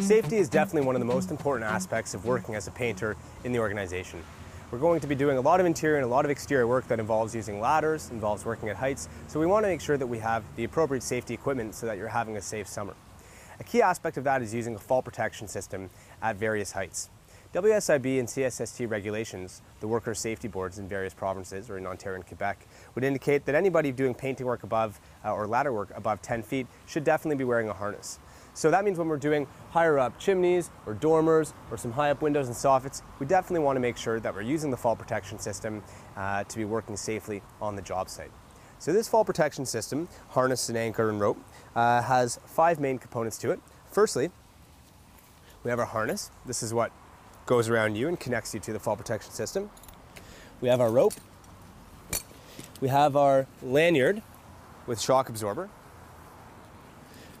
Safety is definitely one of the most important aspects of working as a painter in the organization. We're going to be doing a lot of interior and a lot of exterior work that involves using ladders, involves working at heights, so we want to make sure that we have the appropriate safety equipment so that you're having a safe summer. A key aspect of that is using a fall protection system at various heights. WSIB and CSST regulations, the worker safety boards in various provinces or in Ontario and Quebec, would indicate that anybody doing painting work above uh, or ladder work above 10 feet should definitely be wearing a harness. So that means when we're doing higher up chimneys or dormers or some high up windows and soffits, we definitely want to make sure that we're using the fall protection system uh, to be working safely on the job site. So this fall protection system, harness and anchor and rope, uh, has five main components to it. Firstly, we have our harness. This is what goes around you and connects you to the fall protection system. We have our rope. We have our lanyard with shock absorber.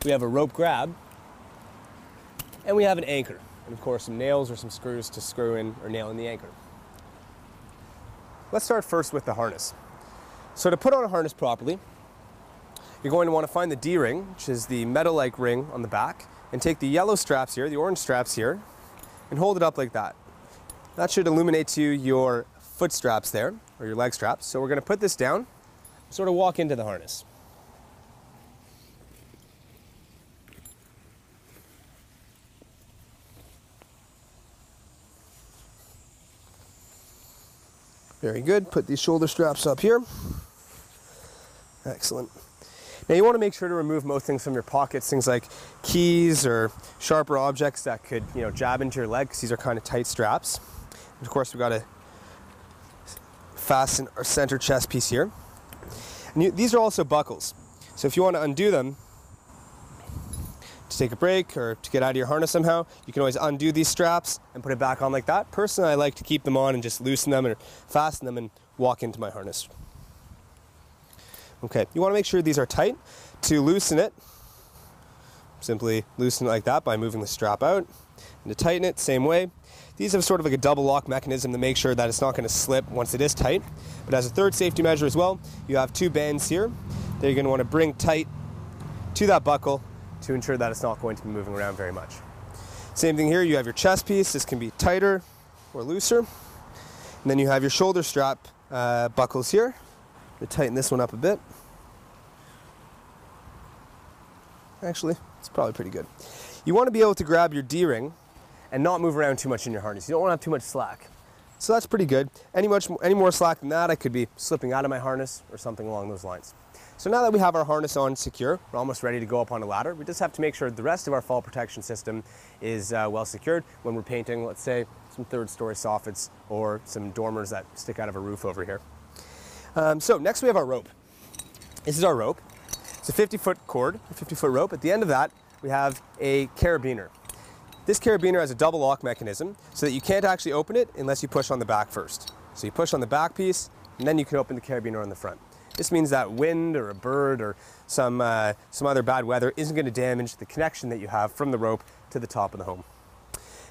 We have a rope grab, and we have an anchor, and of course some nails or some screws to screw in or nail in the anchor. Let's start first with the harness. So to put on a harness properly, you're going to want to find the D-ring, which is the metal-like ring on the back, and take the yellow straps here, the orange straps here, and hold it up like that. That should illuminate to you your foot straps there, or your leg straps. So we're going to put this down, sort of walk into the harness. Very good. Put these shoulder straps up here. Excellent. Now you want to make sure to remove most things from your pockets, things like keys or sharper objects that could, you know, jab into your leg because these are kind of tight straps. And of course, we've got to fasten our center chest piece here. And you, these are also buckles. So if you want to undo them, to take a break or to get out of your harness somehow, you can always undo these straps and put it back on like that. Personally, I like to keep them on and just loosen them or fasten them and walk into my harness. Okay, you want to make sure these are tight. To loosen it, simply loosen it like that by moving the strap out. And to tighten it, same way. These have sort of like a double lock mechanism to make sure that it's not going to slip once it is tight. But as a third safety measure as well, you have two bands here that you're going to want to bring tight to that buckle to ensure that it's not going to be moving around very much. Same thing here, you have your chest piece. This can be tighter or looser. And then you have your shoulder strap uh, buckles here. To tighten this one up a bit. Actually, it's probably pretty good. You want to be able to grab your D-ring and not move around too much in your harness. You don't want to have too much slack. So that's pretty good. Any, much, any more slack than that, I could be slipping out of my harness or something along those lines. So now that we have our harness on secure, we're almost ready to go up on a ladder. We just have to make sure the rest of our fall protection system is uh, well secured when we're painting, let's say, some third story soffits or some dormers that stick out of a roof over here. Um, so next we have our rope. This is our rope. It's a 50 foot cord, a 50 foot rope. At the end of that, we have a carabiner. This carabiner has a double lock mechanism so that you can't actually open it unless you push on the back first. So you push on the back piece and then you can open the carabiner on the front. This means that wind or a bird or some, uh, some other bad weather isn't going to damage the connection that you have from the rope to the top of the home.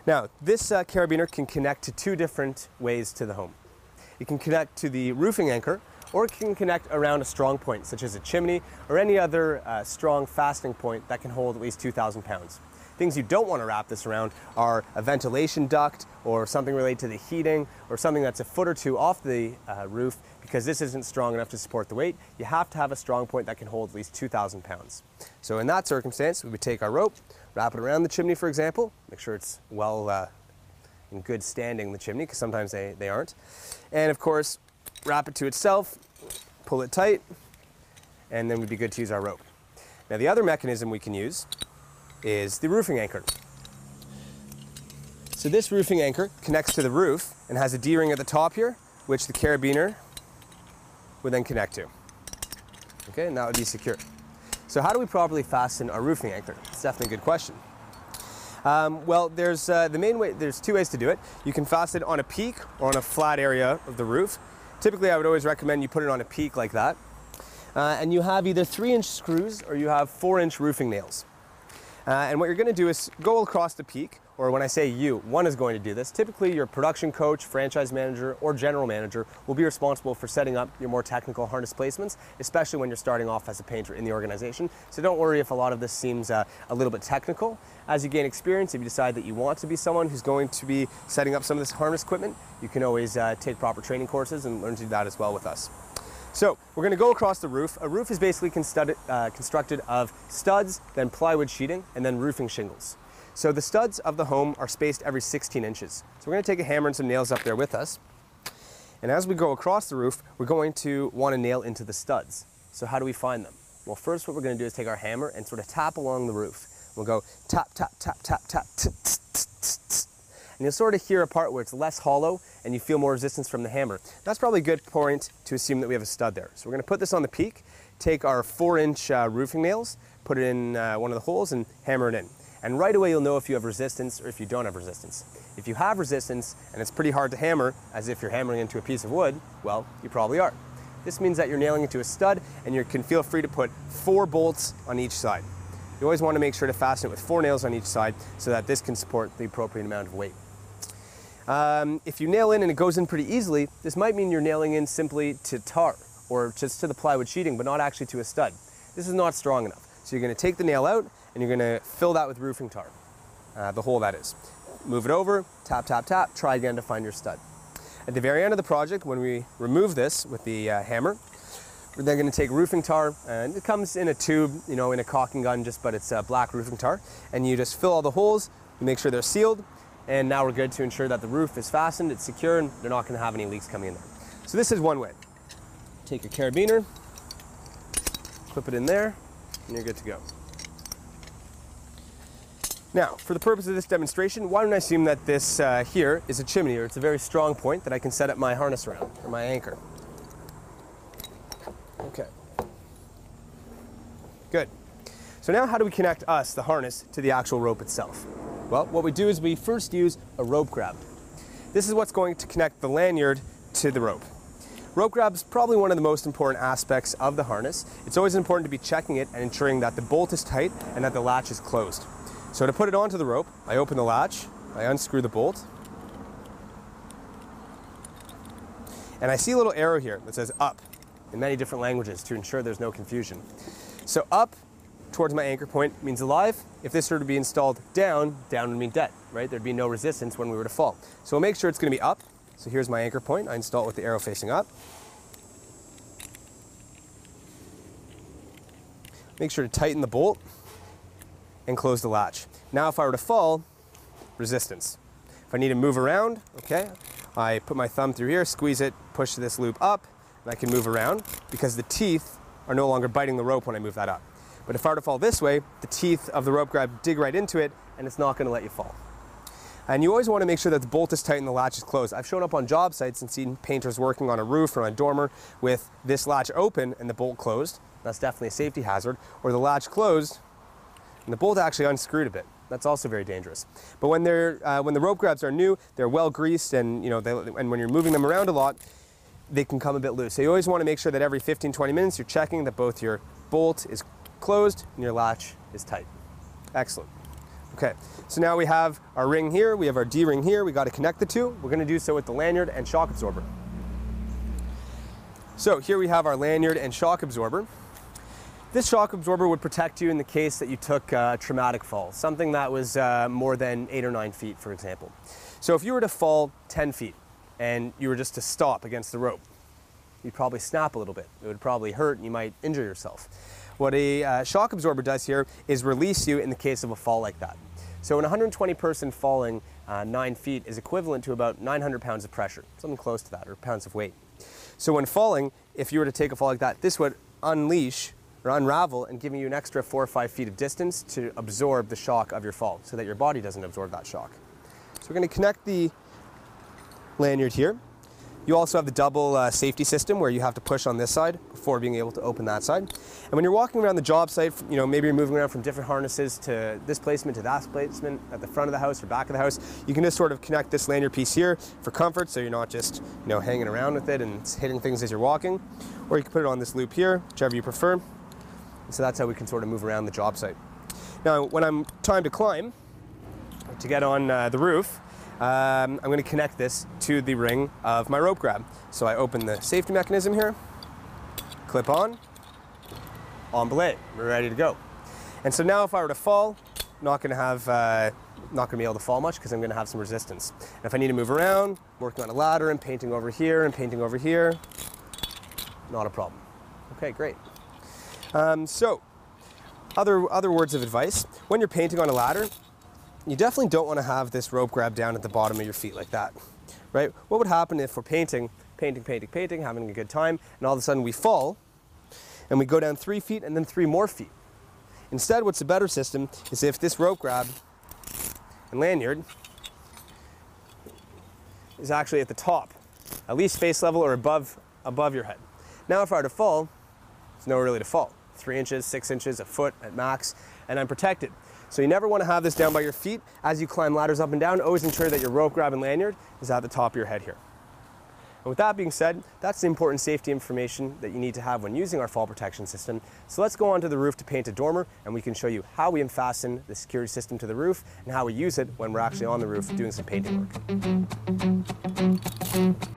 Now, this uh, carabiner can connect to two different ways to the home. It can connect to the roofing anchor, or it can connect around a strong point, such as a chimney or any other uh, strong fastening point that can hold at least 2,000 pounds. Things you don't want to wrap this around are a ventilation duct or something related to the heating or something that's a foot or two off the uh, roof because this isn't strong enough to support the weight. You have to have a strong point that can hold at least 2,000 pounds. So in that circumstance, we would take our rope, wrap it around the chimney, for example, make sure it's well uh, in good standing, the chimney, because sometimes they, they aren't. And of course, wrap it to itself, pull it tight, and then we'd be good to use our rope. Now the other mechanism we can use is the roofing anchor. So this roofing anchor connects to the roof and has a D-ring at the top here, which the carabiner would then connect to. Okay, and that would be secure. So how do we properly fasten our roofing anchor? It's definitely a good question. Um, well, there's uh, the main way. There's two ways to do it. You can fasten it on a peak or on a flat area of the roof. Typically, I would always recommend you put it on a peak like that, uh, and you have either three-inch screws or you have four-inch roofing nails. Uh, and what you're going to do is go across the peak, or when I say you, one is going to do this. Typically, your production coach, franchise manager, or general manager will be responsible for setting up your more technical harness placements, especially when you're starting off as a painter in the organization. So don't worry if a lot of this seems uh, a little bit technical. As you gain experience, if you decide that you want to be someone who's going to be setting up some of this harness equipment, you can always uh, take proper training courses and learn to do that as well with us. So we're going to go across the roof. A roof is basically uh, constructed of studs, then plywood sheeting, and then roofing shingles. So the studs of the home are spaced every 16 inches. So we're going to take a hammer and some nails up there with us. And as we go across the roof, we're going to want to nail into the studs. So how do we find them? Well, first what we're going to do is take our hammer and sort of tap along the roof. We'll go tap, tap, tap, tap, tap, tap, and you'll sort of hear a part where it's less hollow and you feel more resistance from the hammer. That's probably a good point to assume that we have a stud there. So we're going to put this on the peak, take our four inch uh, roofing nails, put it in uh, one of the holes and hammer it in. And right away you'll know if you have resistance or if you don't have resistance. If you have resistance and it's pretty hard to hammer, as if you're hammering into a piece of wood, well, you probably are. This means that you're nailing into a stud and you can feel free to put four bolts on each side. You always want to make sure to fasten it with four nails on each side so that this can support the appropriate amount of weight. Um, if you nail in and it goes in pretty easily, this might mean you're nailing in simply to tar or just to the plywood sheeting, but not actually to a stud. This is not strong enough. So you're going to take the nail out and you're going to fill that with roofing tar, uh, the hole that is. Move it over, tap, tap, tap, try again to find your stud. At the very end of the project, when we remove this with the uh, hammer, we're then going to take roofing tar, and it comes in a tube, you know, in a caulking gun, just but it's uh, black roofing tar, and you just fill all the holes, you make sure they're sealed, and now we're good to ensure that the roof is fastened, it's secure, and they're not gonna have any leaks coming in there. So this is one way. Take your carabiner, clip it in there, and you're good to go. Now, for the purpose of this demonstration, why don't I assume that this uh, here is a chimney, or it's a very strong point that I can set up my harness around, or my anchor. Okay. Good. So now how do we connect us, the harness, to the actual rope itself? Well, what we do is we first use a rope grab. This is what's going to connect the lanyard to the rope. Rope grab is probably one of the most important aspects of the harness. It's always important to be checking it and ensuring that the bolt is tight and that the latch is closed. So to put it onto the rope, I open the latch, I unscrew the bolt, and I see a little arrow here that says up in many different languages to ensure there's no confusion. So up towards my anchor point means alive. If this were to be installed down, down would mean dead, right? There'd be no resistance when we were to fall. So we'll make sure it's gonna be up. So here's my anchor point. I install it with the arrow facing up. Make sure to tighten the bolt and close the latch. Now if I were to fall, resistance. If I need to move around, okay, I put my thumb through here, squeeze it, push this loop up, and I can move around because the teeth are no longer biting the rope when I move that up. But if I were to fall this way, the teeth of the rope grab dig right into it and it's not gonna let you fall. And you always wanna make sure that the bolt is tight and the latch is closed. I've shown up on job sites and seen painters working on a roof or on a dormer with this latch open and the bolt closed. That's definitely a safety hazard. Or the latch closed and the bolt actually unscrewed a bit. That's also very dangerous. But when, they're, uh, when the rope grabs are new, they're well greased and, you know, they, and when you're moving them around a lot, they can come a bit loose. So you always want to make sure that every 15, 20 minutes you're checking that both your bolt is closed and your latch is tight. Excellent. Okay, so now we have our ring here, we have our D-ring here, we got to connect the two. We're going to do so with the lanyard and shock absorber. So here we have our lanyard and shock absorber. This shock absorber would protect you in the case that you took a traumatic fall, something that was uh, more than eight or nine feet, for example. So if you were to fall 10 feet and you were just to stop against the rope, you'd probably snap a little bit. It would probably hurt and you might injure yourself. What a uh, shock absorber does here is release you in the case of a fall like that. So an 120 person falling uh, nine feet is equivalent to about 900 pounds of pressure, something close to that, or pounds of weight. So when falling, if you were to take a fall like that, this would unleash or unravel and giving you an extra four or five feet of distance to absorb the shock of your fall so that your body doesn't absorb that shock. So we're going to connect the lanyard here. You also have the double uh, safety system where you have to push on this side before being able to open that side. And when you're walking around the job site, you know, maybe you're moving around from different harnesses to this placement to that placement at the front of the house or back of the house, you can just sort of connect this lanyard piece here for comfort so you're not just, you know, hanging around with it and hitting things as you're walking. Or you can put it on this loop here, whichever you prefer. So that's how we can sort of move around the job site. Now, when I'm time to climb, to get on uh, the roof, um, I'm going to connect this to the ring of my rope grab. So I open the safety mechanism here, clip on, on belay, we're ready to go. And so now if I were to fall, not going to have, uh, not going to be able to fall much because I'm going to have some resistance. And if I need to move around, working on a ladder and painting over here and painting over here, not a problem. Okay, great. Um, so, other, other words of advice. When you're painting on a ladder, you definitely don't want to have this rope grab down at the bottom of your feet like that, right? What would happen if we're painting, painting, painting, painting, having a good time, and all of a sudden we fall, and we go down three feet and then three more feet. Instead, what's a better system is if this rope grab and lanyard is actually at the top, at least face level or above, above your head. Now if I were to fall, there's nowhere really to fall. Three inches, six inches, a foot at max, and I'm protected. So you never want to have this down by your feet. As you climb ladders up and down, always ensure that your rope grab and lanyard is at the top of your head here. And with that being said, that's the important safety information that you need to have when using our fall protection system. So let's go onto the roof to paint a dormer and we can show you how we unfasten the security system to the roof and how we use it when we're actually on the roof doing some painting work.